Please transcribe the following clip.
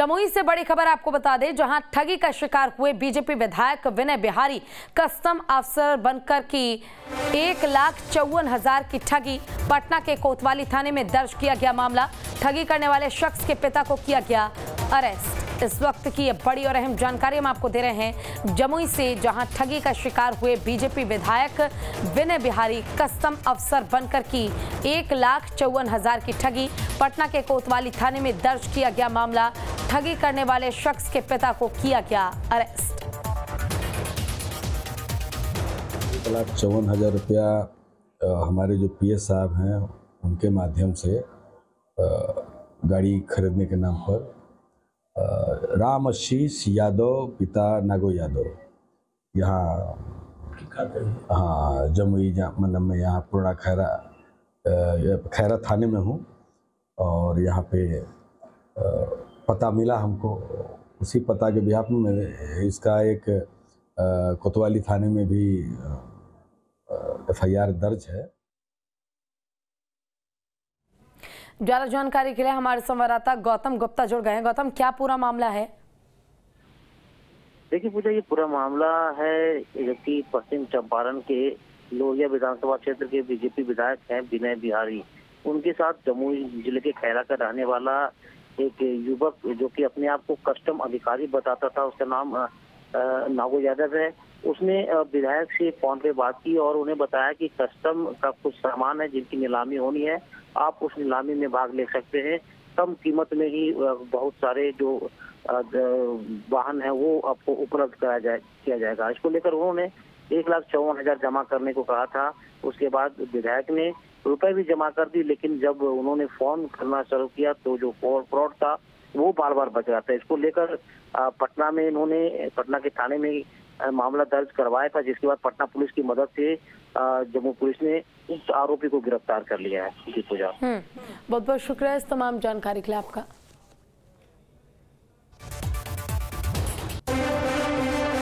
जमुई से बड़ी खबर आपको बता दें, जहाँ ठगी का शिकार हुए बीजेपी विधायक विनय बिहारी कस्टम अफसर बनकर की एक लाख चौवन हज़ार की ठगी। पटना के कोतवाली थाने में दर्ज किया गया मामला। ठगी करने वाले शख्स के पिता को किया गया अरेस्ट। इस वक्त की ये बड़ी और अहम जानकारी हम आपको दे रहे हैं जमुई से, जहाँ ठगी का शिकार हुए बीजेपी विधायक विनय बिहारी कस्टम अफसर बनकर की एक लाख चौवन हज़ार की ठगी। पटना के कोतवाली थाने में दर्ज किया गया मामला। ठगी करने वाले शख्स के पिता को किया गया अरेस्ट। एक लाख चौवन हज़ार रुपया हमारे जो पी एस साहब हैं, उनके माध्यम से गाड़ी खरीदने के नाम पर राम आशीष यादव, पिता नागो यादव। यहाँ हाँ जमुई मतलब मैं यहाँ पूर्णा खैरा खैरा थाने में हूँ और यहाँ पे पता मिला हमको उसी पता के बिहाफ में इसका एक कोतवाली थाने में भी एफआईआर दर्ज है। ज़्यादा जानकारी के लिए हमारे संवाददाता गौतम गुप्ता जुड़ गए हैं। गौतम क्या पूरा मामला है? देखिए पूजा ये पूरा मामला है जो कि पश्चिम चंपारण के लोहिया विधानसभा क्षेत्र के बीजेपी विधायक हैं विनय बिहारी। उनके साथ जमुई ज़िले के खैरा का रहने वाला एक युवक जो कि अपने आप को कस्टम अधिकारी बताता था, उसका नाम नागो यादव है। उसने विधायक से फ़ोन पे बात की और उन्हें बताया कि कस्टम का कुछ सामान है जिनकी नीलामी होनी है, आप उस नीलामी में भाग ले सकते हैं। कम कीमत में ही बहुत सारे जो वाहन है, वो आपको उपलब्ध कराया जाए, किया जाएगा। इसको लेकर उन्होंने एक लाख चौवन हज़ार जमा करने को कहा था। उसके बाद विधायक ने रुपए भी जमा कर दी लेकिन जब उन्होंने फ़ोन करना शुरू किया तो जो फ्रॉड था, वो बार बार बच रहा था। इसको लेकर पटना में इन्होंने, पटना के थाने में मामला दर्ज करवाया था, जिसके बाद पटना पुलिस की मदद से जम्मू पुलिस ने उस आरोपी को गिरफ़्तार कर लिया है जी पूजा हम्म। बहुत बहुत शुक्रिया इस तमाम जानकारी के लिए आपका।